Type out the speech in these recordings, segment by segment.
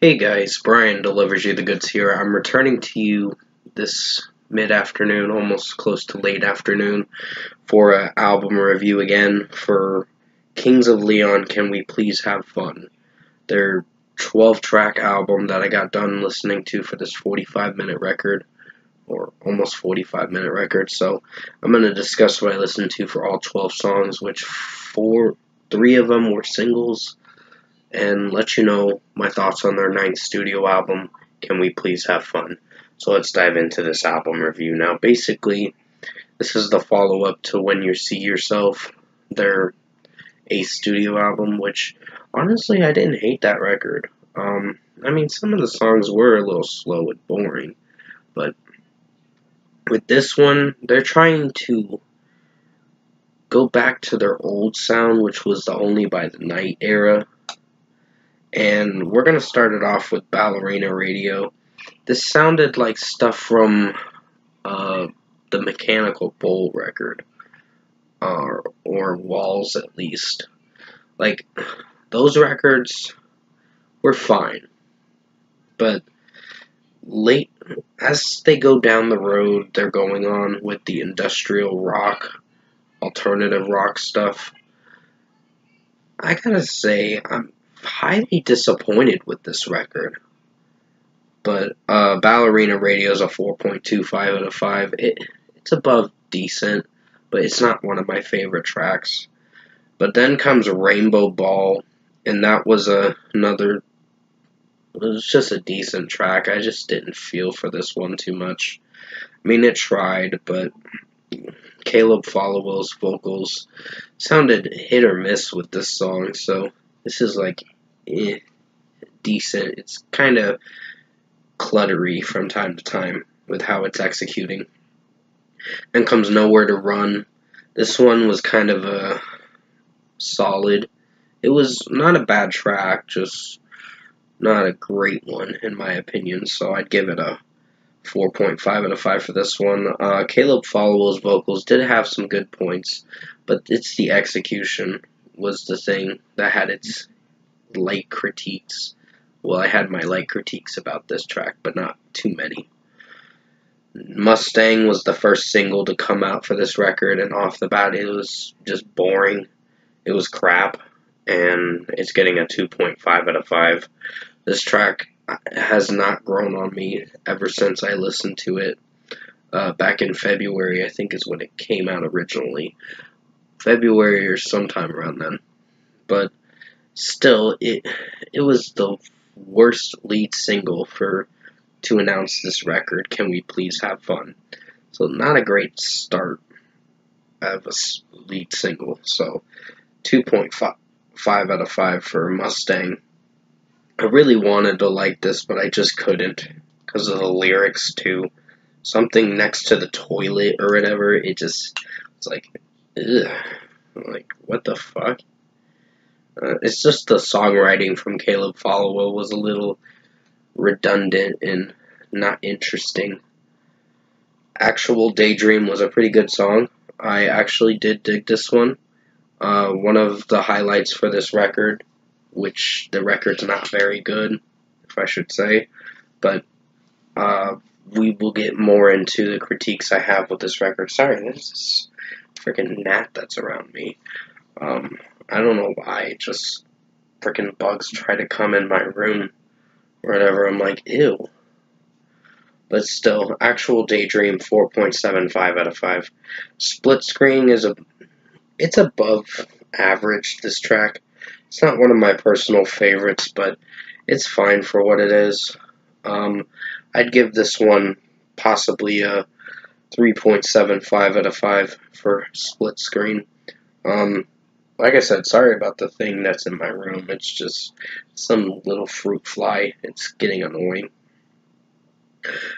Hey guys, Bryan delivers you the goods here. I'm returning to you this mid-afternoon, almost close to late afternoon, for an album review again for Kings of Leon, Can We Please Have Fun? Their 12-track album that I got done listening to for this 45-minute record, or almost 45-minute record. So I'm going to discuss what I listened to for all 12 songs, which four, three of them were singles, and let you know my thoughts on their ninth studio album, Can We Please Have Fun? So let's dive into this album review now. Basically, this is the follow up to When You See Yourself, their eighth studio album, which honestly I didn't hate that record. Um, I mean, some of the songs were a little slow and boring, but with this one, they're trying to go back to their old sound, which was the Only by the Night era and we're going to start it off with Ballerina Radio. This sounded like stuff from uh, the Mechanical Bull record, or Walls at least. Like, those records were fine, but late as they go down the road they're going on with the industrial rock, alternative rock stuff, I gotta say, I'm highly disappointed with this record. But uh, Ballerina Radio is a 4.25 out of 5. It, it's above decent, but it's not one of my favorite tracks. But then comes Rainbow Ball, and that was a, another. It was just a decent track. I just didn't feel for this one too much. I mean, it tried, but Caleb Followill's vocals sounded hit or miss with this song, so this is like eh, decent. It's kind of cluttery from time to time with how it's executing. And comes nowhere to run. This one was kind of a solid. It was not a bad track, just not a great one in my opinion. So I'd give it a 4.5 out of 5 for this one. Uh, Caleb Followill's vocals did have some good points, but it's the execution was the thing that had its light critiques. Well, I had my light critiques about this track, but not too many. Mustang was the first single to come out for this record, and off the bat, it was just boring. It was crap, and it's getting a 2.5 out of 5. This track has not grown on me ever since I listened to it uh, back in February, I think is when it came out originally. February or sometime around then. But still, it it was the worst lead single for to announce this record. Can we please have fun? So not a great start of a lead single. So 2.5 out of 5 for Mustang. I really wanted to like this, but I just couldn't because of the lyrics too. Something next to the toilet or whatever. It just it's like, ugh. Like what the fuck? Uh, it's just the songwriting from Caleb Followill was a little redundant and not interesting. Actual Daydream was a pretty good song. I actually did dig this one. Uh, one of the highlights for this record, which the record's not very good, if I should say, but uh, we will get more into the critiques I have with this record. Sorry, this freaking gnat that's around me. Um, I don't know why. Just freaking bugs try to come in my room or whatever. I'm like, ew. But still, actual daydream 4.75 out of 5. Split screen is a it's above average this track. It's not one of my personal favorites, but it's fine for what it is. Um, I'd give this one possibly a 3.75 out of 5 for split screen. Um, like I said, sorry about the thing that's in my room. It's just some little fruit fly. It's getting annoying.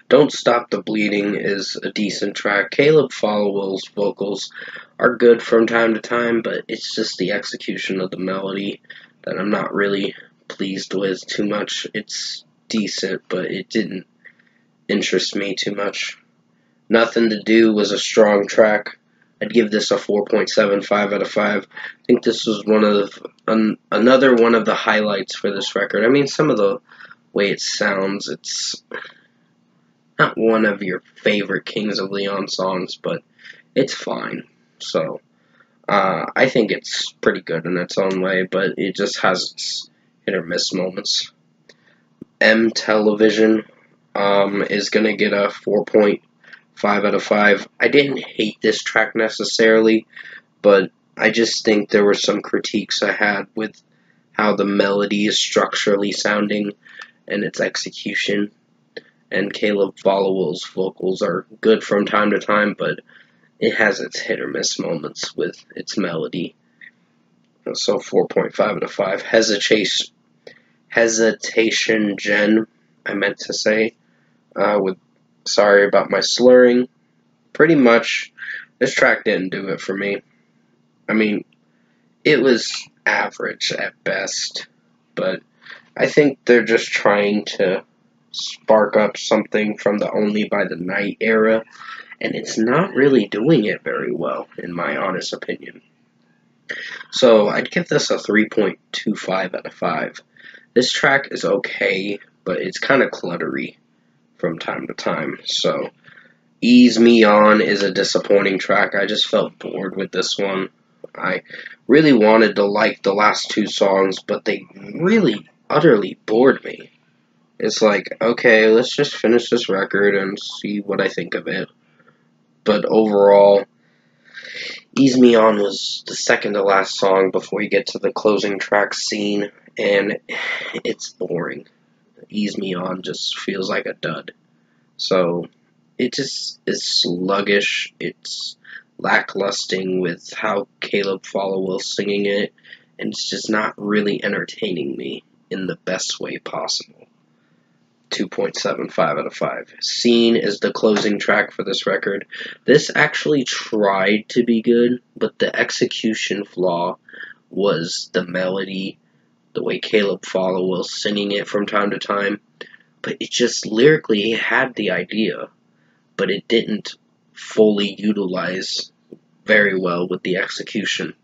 Don't Stop the Bleeding is a decent track. Caleb Followill's vocals are good from time to time, but it's just the execution of the melody that I'm not really pleased with too much. It's decent, but it didn't interest me too much. Nothing to Do was a strong track. I'd give this a 4.75 out of 5. I think this was one of an, another one of the highlights for this record. I mean, some of the way it sounds, it's not one of your favorite Kings of Leon songs, but it's fine. So, uh, I think it's pretty good in its own way, but it just has its hit or miss moments. M Television um, is going to get a 4.5 out of 5. I didn't hate this track necessarily, but I just think there were some critiques I had with how the melody is structurally sounding and its execution. And Caleb Followill's vocals are good from time to time, but it has its hit or miss moments with its melody. So 4.5 out of 5. Hesitation, hesitation Gen, I meant to say. Uh, with sorry about my slurring. Pretty much, this track didn't do it for me. I mean, it was average at best, but I think they're just trying to spark up something from the Only by the Night era, and it's not really doing it very well, in my honest opinion. So I'd give this a 3.25 out of 5. This track is okay, but it's kind of cluttery from time to time. So, Ease Me On is a disappointing track. I just felt bored with this one. I really wanted to like the last two songs, but they really utterly bored me. It's like, okay, let's just finish this record and see what I think of it. But overall, Ease Me On was the second to last song before you get to the closing track Seen, and it's boring. Ease Me On just feels like a dud. So it just is sluggish. It's lacklusting with how Caleb Followill's singing it, and it's just not really entertaining me in the best way possible. 2.75 out of 5. Seen is the closing track for this record. This actually tried to be good, but the execution flaw was the melody the way Caleb Followill singing it from time to time. But it just lyrically had the idea, but it didn't fully utilize very well with the execution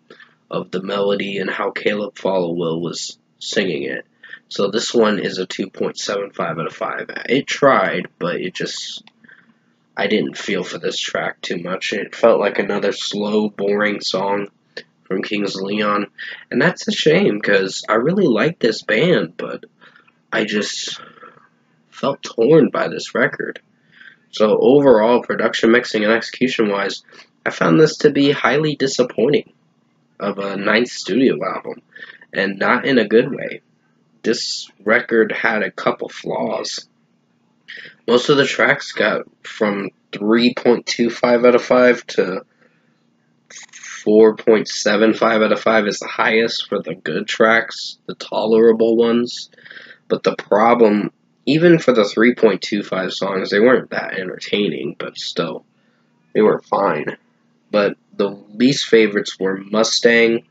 of the melody and how Caleb Followill was singing it. So this one is a 2.75 out of 5. It tried, but it just I didn't feel for this track too much. It felt like another slow, boring song from Kings Leon, and that's a shame because I really like this band, but I just felt torn by this record. So overall, production, mixing, and execution wise, I found this to be highly disappointing of a ninth studio album, and not in a good way. This record had a couple flaws. Most of the tracks got from 3.25 out of 5 to 4.75 out of 5 is the highest for the good tracks, the tolerable ones. But the problem, even for the 3.25 songs, they weren't that entertaining, but still, they were fine. But the least favorites were Mustang,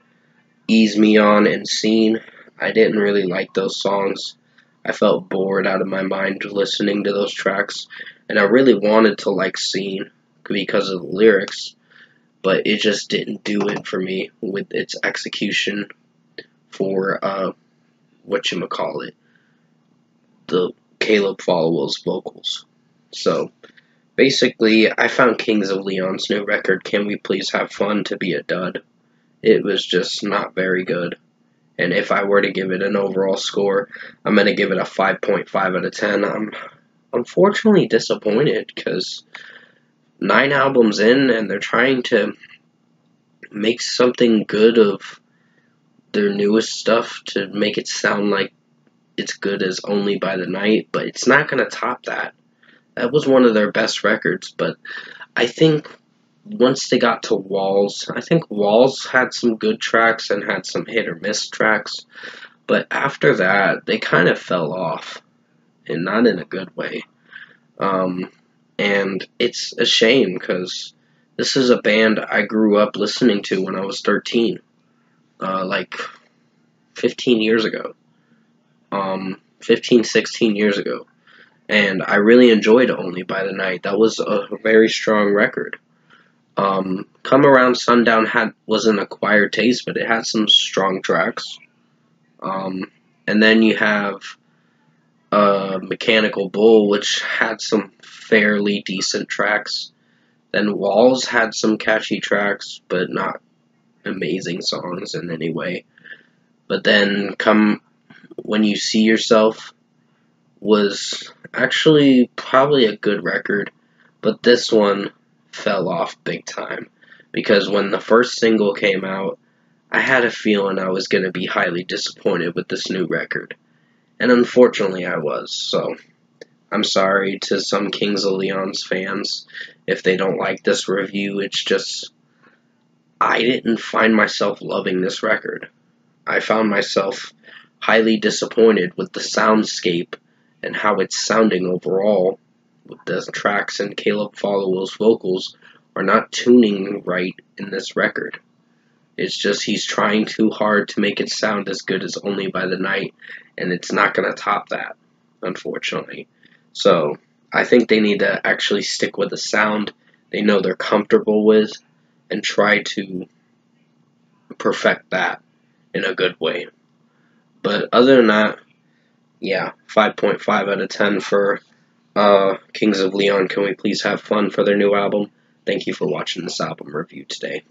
Ease Me On, and Seen. I didn't really like those songs. I felt bored out of my mind listening to those tracks, and I really wanted to like Seen because of the lyrics but it just didn't do it for me with its execution for uh, what you call it, the Caleb Followill's vocals. So basically, I found Kings of Leon's new record, "Can We Please Have Fun," to be a dud. It was just not very good. And if I were to give it an overall score, I'm gonna give it a 5.5 out of 10. I'm unfortunately disappointed because nine albums in and they're trying to make something good of their newest stuff to make it sound like it's good as only by the night, but it's not going to top that. That was one of their best records, but I think once they got to Walls, I think Walls had some good tracks and had some hit or miss tracks, but after that, they kind of fell off, and not in a good way. Um, and it's a shame because this is a band I grew up listening to when I was 13, uh, like 15 years ago, um, 15, 16 years ago. And I really enjoyed Only by the Night. That was a very strong record. Um, Come Around Sundown had was an acquired taste, but it had some strong tracks. Um, and then you have Mechanical Bull, which had some fairly decent tracks. Then Walls had some catchy tracks, but not amazing songs in any way. But then come when you see yourself was actually probably a good record, but this one fell off big time because when the first single came out, I had a feeling I was going to be highly disappointed with this new record. And unfortunately, I was. So, I'm sorry to some Kings of Leon's fans if they don't like this review. It's just, I didn't find myself loving this record. I found myself highly disappointed with the soundscape and how it's sounding overall. With the tracks and Caleb Followill's vocals are not tuning right in this record. It's just he's trying too hard to make it sound as good as Only by the Night, and it's not going to top that, unfortunately. So I think they need to actually stick with the sound they know they're comfortable with and try to perfect that in a good way. But other than that, yeah, 5.5 out of 10 for uh, Kings of Leon. Can we please have fun for their new album? Thank you for watching this album review today.